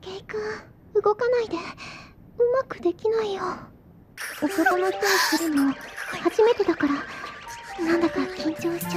筧くん動かないで。うまくできないよ。男の人にするの初めてだから。なんだか緊張し